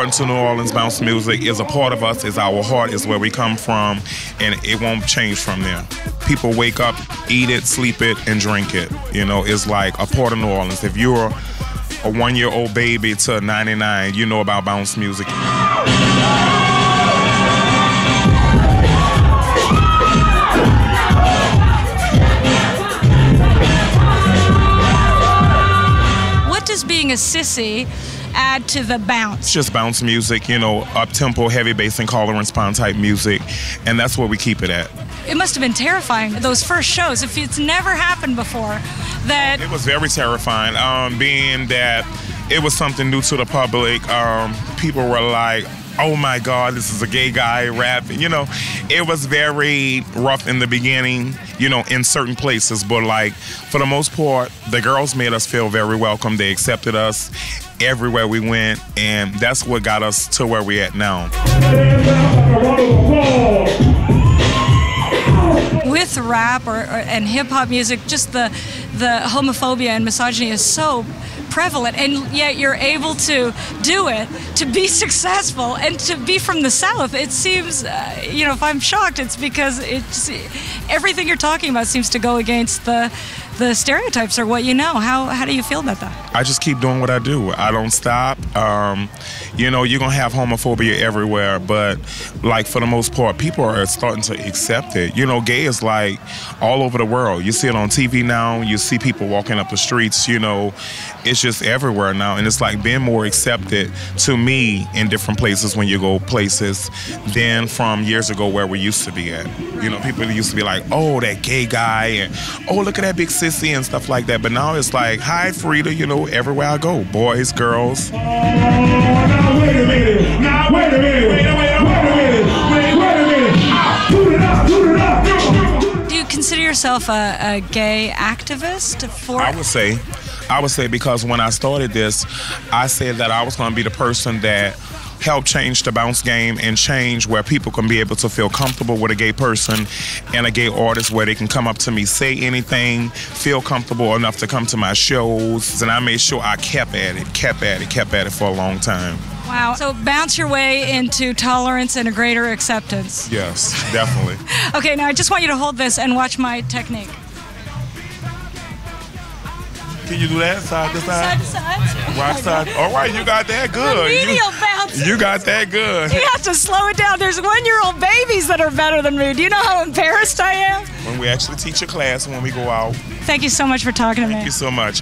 important to New Orleans bounce music. is a part of us, is our heart, is where we come from, and it won't change from there. People wake up, eat it, sleep it, and drink it. You know, it's like a part of New Orleans. If you're a one-year-old baby to 99, you know about bounce music. What does being a sissy add to the bounce? It's just bounce music, you know, up tempo, heavy bass, and call and response type music, and that's where we keep it at. It must have been terrifying those first shows. If it's never happened before, that It was very terrifying, um, being that it was something new to the public. Um, people were like, "Oh my God, this is a gay guy rapping." You know, it was very rough in the beginning. You know, in certain places, but like for the most part, the girls made us feel very welcome. They accepted us everywhere we went, and that's what got us to where we're at now. with rap or, or and hip hop music, just the the homophobia and misogyny is so prevalent, and yet you're able to do it, to be successful, and to be from the South. It seems, uh, you know, if I'm shocked, it's because it's everything you're talking about seems to go against the the stereotypes are what you know. How how do you feel about that? I just keep doing what I do. I don't stop. Um, you know, you're gonna have homophobia everywhere, but like for the most part, people are starting to accept it. You know, gay is like all over the world. You see it on TV now. You see people walking up the streets. You know, it's just everywhere now, and it's like being more accepted to me in different places when you go places than from years ago where we used to be at. You know, people used to be like, "Oh, that gay guy," and "Oh, look at that big sissy" and stuff like that. But now it's like, "Hi, Freedia," you know, everywhere I go, boys, girls. Now wait a minute. Now wait a minute. Wait a minute. Wait a minute. Wait, wait a minute. Ah, Put it up. Put it up. Do you consider yourself a, a gay activist? For I would say, I would say because when I started this, I said that I was going to be the person that helped change the bounce game and change where people can be able to feel comfortable with a gay person and a gay artist where they can come up to me, say anything, feel comfortable enough to come to my shows. And I made sure I kept at it, kept at it, kept at it for a long time. Wow. So bounce your way into tolerance and a greater acceptance. Yes, definitely. Okay, now I just want you to hold this and watch my technique. Can you do that side to Side Side to side? Right side. All right, you got that good. Remedial bounce. you got that good. You have to slow it down. There's one-year-old babies that are better than me. Do you know how embarrassed I am? When we actually teach a class when we go out. Thank you so much for talking to me. Thank you so much.